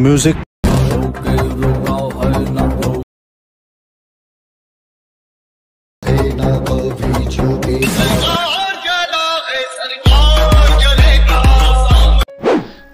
music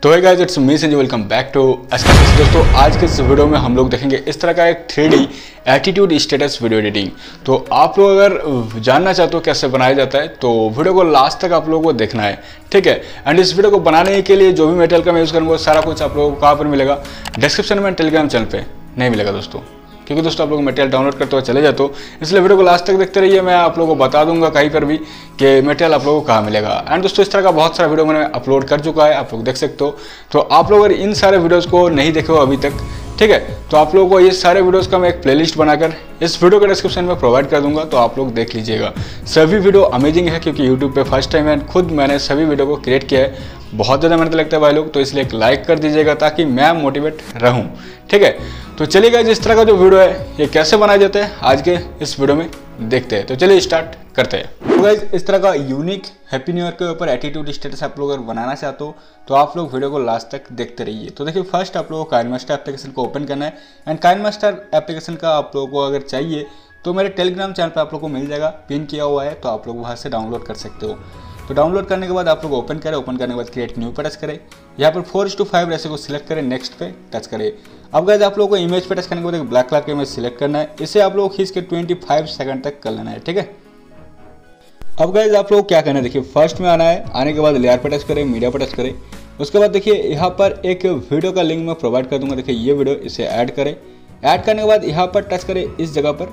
तो है guys it's me Sanjay welcome back to S दोस्तों, आज के इस वीडियो में हम लोग देखेंगे इस तरह का एक three D attitude status video editing तो आप लोग अगर जानना चाहते हो कैसे बनाया जाता है तो वीडियो को लास्ट तक आप लोगों को देखना है, ठीक है? एंड इस वीडियो को बनाने के लिए जो भी मेटेरियल का मैं यूज़ करूँगा सारा कुछ आप लोगों को कहाँ पर मिलेगा? डिस्क्रिप्शन में टेलीग्राम चैनल पर नहीं मिलेगा, दोस्तों. क्योंकि दोस्तों, आप लोग मेटेरियल डाउनलोड करते हुए चले जाते हो, इसलिए वीडियो को लास्ट तक देखते रहिए, मैं आप लोगों को बता दूँगा कहीं पर भी कि मेटेरियल आप लोगों को कहाँ मिलेगा। एंड दोस्तों, इस तरह का बहुत सारा वीडियो मैंने अपलोड कर चुका है, आप लोग देख सकते हो। तो आप लोग अगर इन सारे वीडियोज़ को नहीं देखे हो अभी तक, ठीक है तो आप लोगों को ये सारे वीडियोस का मैं एक प्लेलिस्ट बनाकर इस वीडियो के डिस्क्रिप्शन में प्रोवाइड कर दूँगा तो आप लोग देख लीजिएगा। सभी वीडियो अमेजिंग है, क्योंकि यूट्यूब पे फ़र्स्ट टाइम है, खुद मैंने सभी वीडियो को क्रिएट किया है। बहुत ज़्यादा मेहनत लगता है भाई लोग तो इसलिए एक लाइक कर दीजिएगा ताकि मैं मोटिवेट रहूँ। ठीक है? तो चलिएगा जिस तरह का जो वीडियो है, ये कैसे बनाया जाता है, आज के इस वीडियो में देखते हैं। तो चलिए स्टार्ट करते हैं। तो गाइज़ इस तरह का यूनिक हैप्पी न्यू ईयर के ऊपर एटीट्यूड स्टेटस आप लोग अगर बनाना चाहते हो तो आप लोग वीडियो को लास्ट तक देखते रहिए। तो देखिए फ़र्स्ट आप लोगों को काइन मास्टर एप्लीकेशन को ओपन करना है। एंड काइन मास्टर एप्लीकेशन का आप लोगों को अगर चाहिए तो मेरे टेलीग्राम चैनल पर आप लोग को मिल जाएगा। पिन किया हुआ है तो आप लोग वहाँ से डाउनलोड कर सकते हो। तो डाउनलोड करने के बाद आप लोग ओपन करें ओपन करने के बाद क्रिएट न्यू पे टच करें। यहाँ पर फोर टू फाइव रेसे को सिलेक्ट करें नेक्स्ट पे टच करें। अब गैस आप लोगों को इमेज पे टच करने के बाद एक ब्लैक कलर का इमेज सिलेक्ट करना है। इसे आप लोग खींच के ट्वेंटी फाइव सेकंड तक कर लेना है, ठीक है? अब गैस आप लोग क्या करना है? देखिए फ़र्स्ट में आना है, आने के बाद लेयर पर टच करें मीडिया पर टच करें। उसके बाद देखिए, यहाँ पर एक वीडियो का लिंक मैं प्रोवाइड कर दूँगा। देखिए, ये वीडियो इसे ऐड करें। ऐड करने के बाद यहाँ पर टच करें इस जगह पर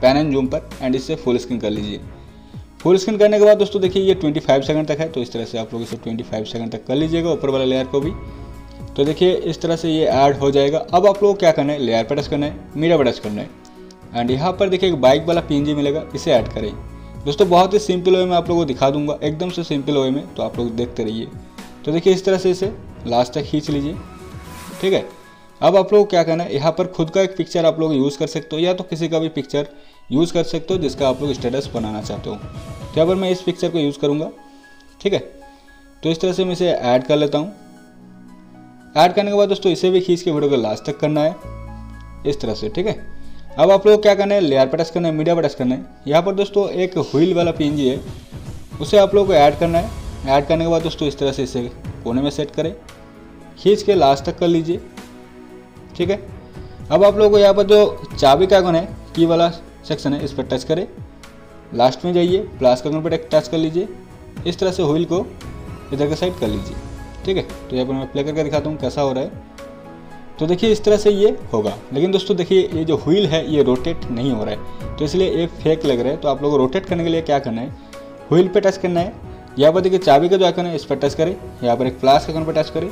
पैन एंड जूम पर एंड इसे फुल स्क्रीन कर लीजिए। फुल स्क्रीन करने के बाद दोस्तों देखिए ये 25 सेकंड तक है तो इस तरह से आप लोग इसे 25 सेकंड तक कर लीजिएगा ऊपर वाले लेयर को भी। तो देखिए इस तरह से ये ऐड हो जाएगा। अब आप लोग क्या करना है? लेयर पर टच करना है मीडिया पर टच करना है। एंड यहाँ पर देखिए एक बाइक वाला पी मिलेगा, इसे ऐड करें। दोस्तों बहुत ही सिंपल वे में आप लोगों को दिखा दूँगा, एकदम से सिंपल वे में तो आप लोग देखते रहिए। तो देखिए इस तरह से इसे लास्ट तक खींच लीजिए। ठीक है? अब आप लोग क्या करना है? यहाँ पर खुद का एक पिक्चर आप लोग यूज़ कर सकते हो, या तो किसी का भी पिक्चर यूज़ कर सकते हो, जिसका आप लोग स्टेटस बनाना चाहते हो। तो यहाँ पर मैं इस पिक्चर को यूज़ करूँगा, ठीक है? तो इस तरह से मैं इसे ऐड कर लेता हूँ। ऐड करने के बाद दोस्तों, इसे भी खींच के वीडियो को लास्ट तक करना है, इस तरह से, ठीक है? अब आप लोग क्या करना है लेयर पर टच करना है मीडिया पर टच करना है। यहाँ पर दोस्तों, एक व्हील वाला पीएनजी है, उसे आप लोग को ऐड करना है। ऐड करने के बाद दोस्तों, इस तरह से इसे कोने में सेट करें। खींच के लास्ट तक कर लीजिए, ठीक है? अब आप लोगों को यहाँ पर जो चाबी का आइकन है की वाला सेक्शन है, इस पर टच करें। लास्ट में जाइए प्लस का पर टच कर लीजिए। इस तरह से व्हील को इधर के साइड कर लीजिए, ठीक है? तो यहाँ पर मैं प्ले करके दिखाता हूँ कैसा हो रहा है। तो देखिए, इस तरह से ये होगा। लेकिन दोस्तों, देखिए, ये जो व्हील है, ये रोटेट नहीं हो रहा है। तो इसलिए ये फेक लग रहा है। तो आप लोगों को रोटेट करने के लिए क्या करना है? व्हील पे टच करना है। यहाँ पर देखिए, चाबी का जो आइकन है, इस पर टच करें। यहाँ पर एक प्लास आइकन पर टच करें।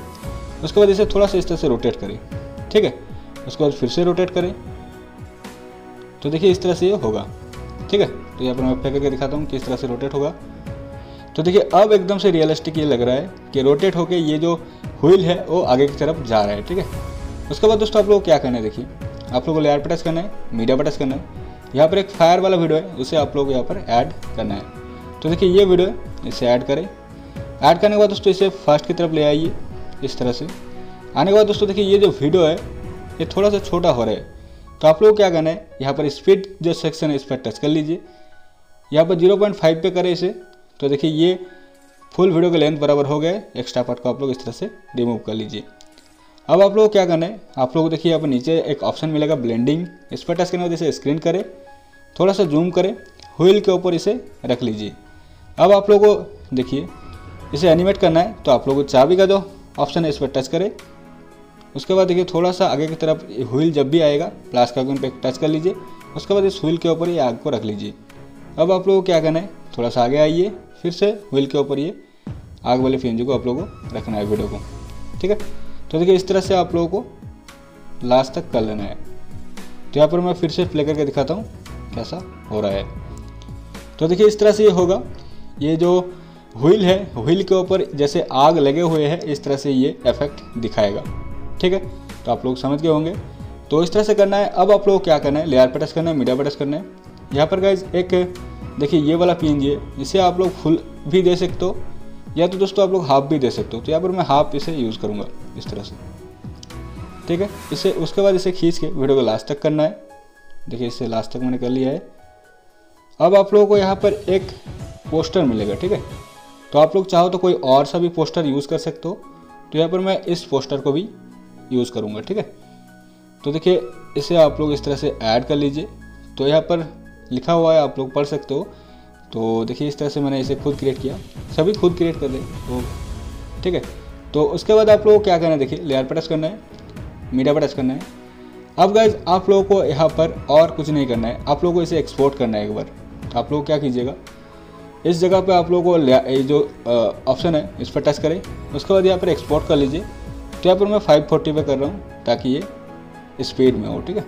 उसके बाद इसे थोड़ा सा इस तरह से रोटेट करें, ठीक है? उसके बाद फिर से रोटेट करें। तो देखिए इस तरह से ये होगा। ठीक है? तो यहाँ पर मैं फेंक करके दिखाता हूँ किस तरह से रोटेट होगा। तो देखिए, अब एकदम से रियलिस्टिक ये लग रहा है कि रोटेट होकर ये जो व्हील है, वो आगे की तरफ़ जा रहा है। ठीक है? उसके बाद दोस्तों आप लोग क्या करना है देखिए? आप लोगों को लेयर पर करना है मीडिया पर करना है। यहाँ पर एक फायर वाला वीडियो है, उसे आप लोग यहाँ पर ऐड करना है। तो देखिए, ये वीडियो है, इसे ऐड करें। ऐड करने के बाद दोस्तों इसे फ़र्स्ट की तरफ़ ले आइए, इस तरह से। आने के बाद दोस्तों देखिए, ये जो वीडियो है, ये थोड़ा सा छोटा हो रहा है। तो आप लोग क्या करना है? यहाँ पर स्पीड जो सेक्शन है, इस पर टच कर लीजिए। यहाँ पर 0.5 पे करें इसे। तो देखिए, ये फुल वीडियो का लेंथ बराबर हो गए एक्स्ट्रा पार्ट को आप लोग इस तरह से रिमूव कर लीजिए। अब आप लोग क्या करना है? आप लोग देखिए, यहाँ पर नीचे एक ऑप्शन मिलेगा ब्लेंडिंग इस पर टच करने के बाद इसे स्क्रीन करें। थोड़ा सा जूम करें। व्हील के ऊपर इसे रख लीजिए। अब आप लोग को देखिए, इसे एनिमेट करना है तो आप लोग को चाबी का जो ऑप्शन है, इस पर टच करें। उसके बाद देखिए थोड़ा सा आगे की तरफ़ व्हील जब भी आएगा, प्लास का पे टच कर लीजिए। उसके बाद इस व्हील के ऊपर ये आग को रख लीजिए। अब आप लोगों को क्या करना है? थोड़ा सा आगे आइए, फिर से व्हील के ऊपर ये आग वाले फेंजू को आप लोगों को रखना है वीडियो को। ठीक है? तो देखिए इस तरह से आप लोगों को लास्ट तक कर लेना है। तो यहाँ पर मैं फिर से प्ले करके दिखाता हूँ कैसा हो रहा है। तो देखिए इस तरह से ये होगा। ये जो व्हील है व्हील के ऊपर जैसे आग लगे हुए हैं, इस तरह से ये इफ़ेक्ट दिखाएगा। ठीक है? तो आप लोग समझ गए होंगे। तो इस तरह से करना है। अब आप लोग क्या करना है? लेयर पर टच करना है मीडिया पर टच करना है। यहाँ पर गाइज़ एक, देखिए ये वाला पी है। इसे आप लोग फुल भी दे सकते हो, या तो दोस्तों आप लोग हाफ़ भी दे सकते हो। तो यहाँ पर मैं हाफ़ इसे यूज़ करूँगा इस तरह से। ठीक है? इसे, उसके बाद इसे खींच के वीडियो को लास्ट तक करना है। देखिए, इसे लास्ट तक मैंने कर लिया है। अब आप लोगों को यहाँ पर एक पोस्टर मिलेगा, ठीक है? तो आप लोग चाहो तो कोई और सा भी पोस्टर यूज़ कर सकते हो। तो यहाँ पर मैं इस पोस्टर को भी यूज़ करूँगा, ठीक है? तो देखिए, इसे आप लोग इस तरह से ऐड कर लीजिए। तो यहाँ पर लिखा हुआ है, आप लोग पढ़ सकते हो। तो देखिए, इस तरह से मैंने इसे खुद क्रिएट किया। सभी खुद क्रिएट कर दें तो ठीक है? तो उसके बाद आप लोगों को क्या करना है, देखिए लेयर पर टच करना है मीडिया पर टच करना है। अब गाइज़ आप लोगों को यहाँ पर और कुछ नहीं करना है। आप लोगों को इसे एक्सपोर्ट करना है एक बार। तो आप लोग क्या कीजिएगा, इस जगह पे आप लोगों को जो ऑप्शन है, इस पर टच करें। उसके बाद यहाँ पर एक्सपोर्ट कर लीजिए। तो यहाँ पर मैं 540 पे कर रहा हूँ, ताकि ये स्पीड में हो, ठीक है?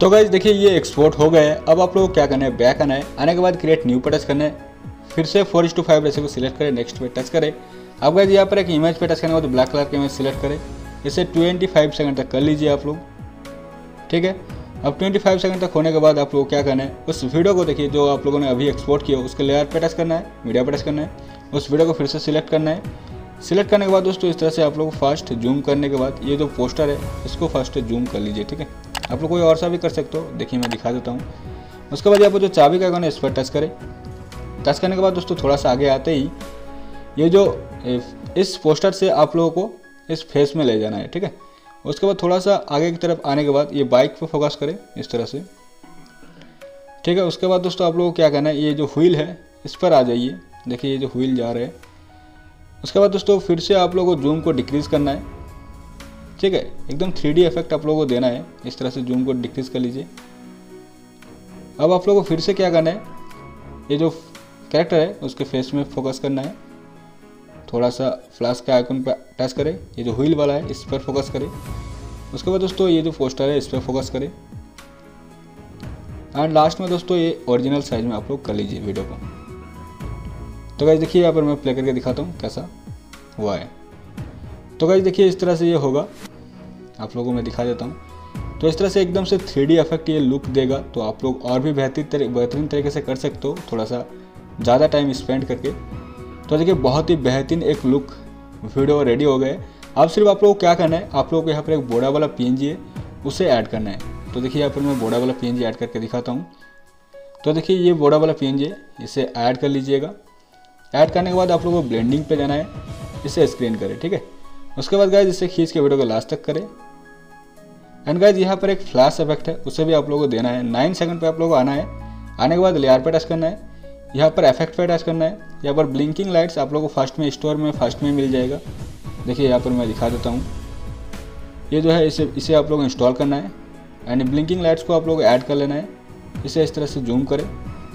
तो गाइज़ देखिए, ये एक्सपोर्ट हो गए अब आप लोग क्या करना है? बैक आना है। आने के बाद क्रिएट न्यू पर टच करना है। फिर से फोर इंस टू फाइव रेसे को सिलेक्ट करें नेक्स्ट पे टच करें। अब गाइज़ यहाँ पर एक इमेज पे टच करने के बाद ब्लैक कलर का इमेज सिलेक्ट करें। इसे 25 सेकंड तक कर लीजिए आप लोग, ठीक है? अब 25 सेकंड तक होने के बाद आप लोग क्या करना है? उस वीडियो को देखिए, जो आप लोगों ने अभी एक्सपोर्ट किया, उसके लेयर पे टच करना है मीडिया पे टच करना है। उस वीडियो को फिर से सिलेक्ट करना है। सिलेक्ट करने के बाद दोस्तों, इस तरह से आप लोग फ़र्स्ट जूम करने के बाद, ये जो पोस्टर है, इसको फ़र्स्ट जूम कर लीजिए, ठीक है? आप लोग कोई और सा भी कर सकते हो। देखिए, मैं दिखा देता हूँ। उसके बाद पर जो चाबी का है, इस पर टच करें। टच करने के बाद दोस्तों, थोड़ा सा आगे आते ही, ये जो इस पोस्टर से आप लोगों को इस फेस में ले जाना है, ठीक है? उसके बाद थोड़ा सा आगे की तरफ़ आने के बाद ये बाइक पर फोकस करें, इस तरह से। ठीक है, उसके बाद दोस्तों, आप लोगों को क्या करना है, ये जो व्हील है, इस पर आ जाइए। देखिए, ये जो व्हील जा रहे हैं उसके बाद दोस्तों, फिर से आप लोगों को जूम को डिक्रीज़ करना है। ठीक है? एकदम थ्री इफ़ेक्ट आप लोगों को देना है। इस तरह से जूम को डिक्रीज़ कर लीजिए। अब आप लोगों को फिर से क्या करना है? ये जो कैरेक्टर है, उसके फेस में फोकस करना है। थोड़ा सा फ्लैश के आइकन पर टच करें। ये जो व्हील वाला है, इस पर फोकस करें। उसके बाद दोस्तों, ये जो पोस्टर है, इस पर फोकस करें। एंड लास्ट में दोस्तों, ये ओरिजिनल साइज़ में आप लोग कर लीजिए वीडियो को। तो गाइज़ देखिए यहाँ पर मैं प्ले करके दिखाता हूँ कैसा हुआ है। तो गाइज़ देखिए इस तरह से ये होगा। आप लोगों को मैं दिखा देता हूँ। तो इस तरह से एकदम से थ्री इफ़ेक्ट ये लुक देगा तो आप लोग और भी बेहतरीन बेहतरीन तरीके से कर सकते हो थोड़ा सा ज़्यादा टाइम स्पेंड करके। तो देखिए बहुत ही बेहतरीन एक लुक वीडियो रेडी हो गए। अब सिर्फ़ आप लोग को क्या करना है, आप लोगों को यहाँ पर एक बोड़ा वाला PNG है, उसे ऐड करना है। तो देखिए यहाँ पर मैं बोड़ा वाला PNG ऐड करके दिखाता हूँ। तो देखिए ये बोड़ा वाला पी है, इसे ऐड कर लीजिएगा। ऐड करने के बाद आप लोगों को ब्लेंडिंग पे जाना है। इसे स्क्रीन करें, ठीक है? उसके बाद गाइज़ इसे खींच के वीडियो को लास्ट तक करें। एंड गाइज़ यहाँ पर एक फ्लैश इफ़ेक्ट है, उसे भी आप लोगों को देना है। नाइन सेकंड पे आप लोगों को आना है। आने के बाद लेयर पे टच करना है। यहाँ पर इफ़ेक्ट पे टच करना है। यहाँ पर ब्लिंकिंग लाइट्स आप लोगों को फ़र्स्ट में स्टोर में फ़र्स्ट में मिल जाएगा। देखिए, यहाँ पर मैं दिखा देता हूँ। ये जो है, इसे इसे आप लोग इंस्टॉल करना है। एंड ब्लिंकिंग लाइट्स को आप लोग ऐड कर लेना है। इसे इस तरह से जूम करें।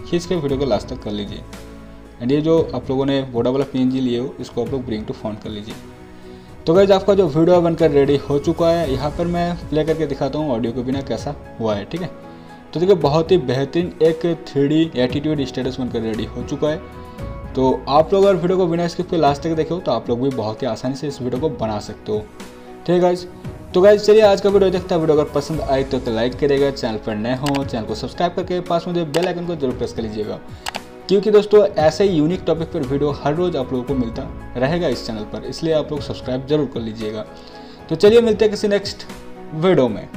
खींच के वीडियो को लास्ट तक कर लीजिए। एंड ये जो आप लोगों ने बोडा वाला पी एन जी लिए हो इसको आप लोग ब्रिंग टू फ़ोन कर लीजिए। तो गैज आपका जो वीडियो बनकर रेडी हो चुका है यहाँ पर मैं प्ले करके दिखाता हूँ ऑडियो के बिना कैसा हुआ है ठीक है? तो देखिए बहुत ही बेहतरीन एक थ्री एटीट्यूड स्टेटस बनकर रेडी हो चुका है। तो आप लोग अगर वीडियो को बिना स्किप के लास्ट तक देखो तो आप लोग भी बहुत ही आसानी से इस वीडियो को बना सकते हो। ठीक है गाइज़ तो गाइज़ चलिए आज का वीडियो देखता है। वीडियो अगर पसंद आए तो, तो लाइक करेगा चैनल पर नए हो चैनल को सब्सक्राइब करके पास में बेल आइकन को ज़रूर प्रेस कर लीजिएगा। क्योंकि दोस्तों, ऐसे ही यूनिक टॉपिक पर वीडियो हर रोज़ आप लोगों को मिलता रहेगा इस चैनल पर, इसलिए आप लोग सब्सक्राइब ज़रूर कर लीजिएगा। तो चलिए मिलते हैं किसी नेक्स्ट वीडियो में।